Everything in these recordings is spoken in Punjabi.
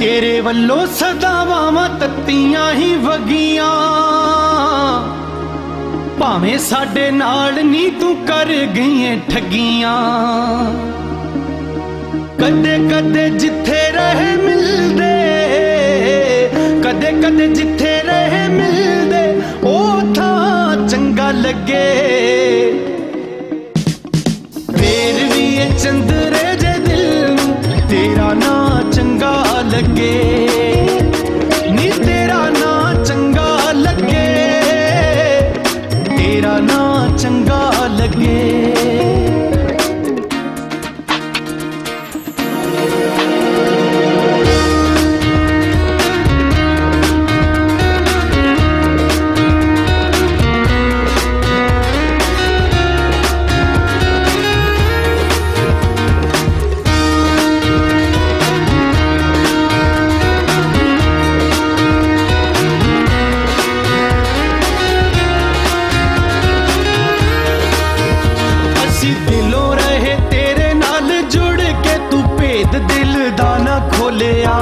ਤੇਰੇ ਵੱਲੋਂ ਸਦਾਵਾਂ ਤੱਤੀਆਂ ਹੀ ਵਗੀਆਂ। ਭਾਵੇਂ ਸਾਡੇ ਨਾਲ ਨਹੀਂ ਤੂੰ ਕਰ ਗਈਏ ਠੱਗੀਆਂ। ਕਦੇ ਕਦੇ ਜਿੱਥੇ ਰਹੇ ਮਿਲਦੇ ਕਦੇ ਕਦੇ ਜਿੱਥੇ ਲੱਗੇ। ਨੀ ਤੇਰਾ ਨਾਂ ਚੰਗਾ ਲੱਗੇ। ਤੇਰਾ ਨਾਂ ਚੰਗਾ ਲਿਆ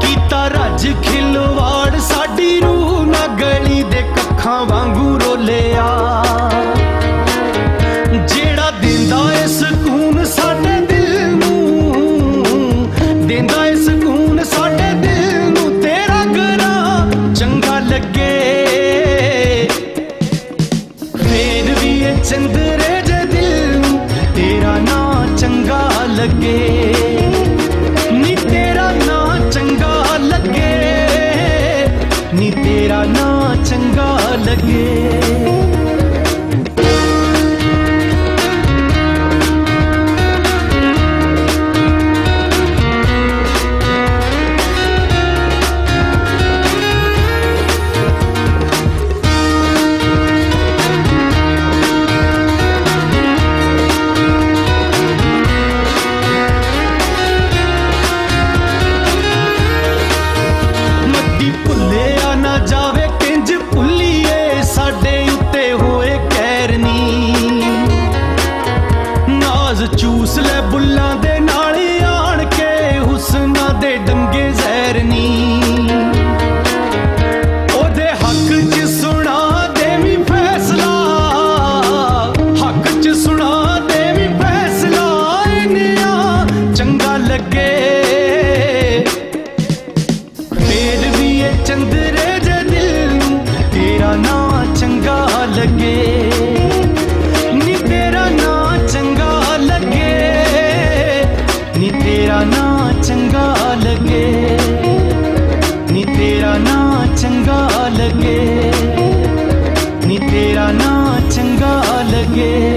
ਕੀਤਾ ਰੱਜ ਖਿਲਵਾੜ, ਸਾਡੀ ਰੂਹ ਨਾ ਗਲੀ ਦੇ ਕੱਖਾਂ ਵਾਂਗੂ ਰੋਲਿਆ। ਜਿਹੜਾ ਦਿੰਦਾ ਏ ਸਕੂਨ ਸਾਡੇ ਦਿਲ ਨੂੰ, ਦਿੰਦਾ ਏ ਸਕੂਨ ਸਾਡੇ ਦਿਲ ਨੂੰ, ਤੇਰਾ ਗਰਾ ਚੰਗਾ ਲੱਗੇ। ਫੇਰ ਵੀ ਇਹ ਚੰਦਰੇ ਜੇ ਦਿਲ ਨੂੰ, ਤੇਰਾ ਨਾਂ ਚੰਗਾ ਲੱਗੇ। ਚੰਦਰੇ ਜੇ ਦਿਲ ਨੂੰ ਤੇਰਾ ਨਾਂ ਚੰਗਾ ਲੱਗੇ। ਨੀ ਤੇਰਾ ਨਾਂ ਚੰਗਾ ਲੱਗੇ। ਨੀ ਤੇਰਾ ਨਾਂ ਚੰਗਾ ਲੱਗੇ। ਨੀ ਤੇਰਾ ਨਾਂ ਚੰਗਾ ਲੱਗੇ। ਨੀ ਤੇਰਾ ਨਾਂ ਚੰਗਾ ਲੱਗੇ।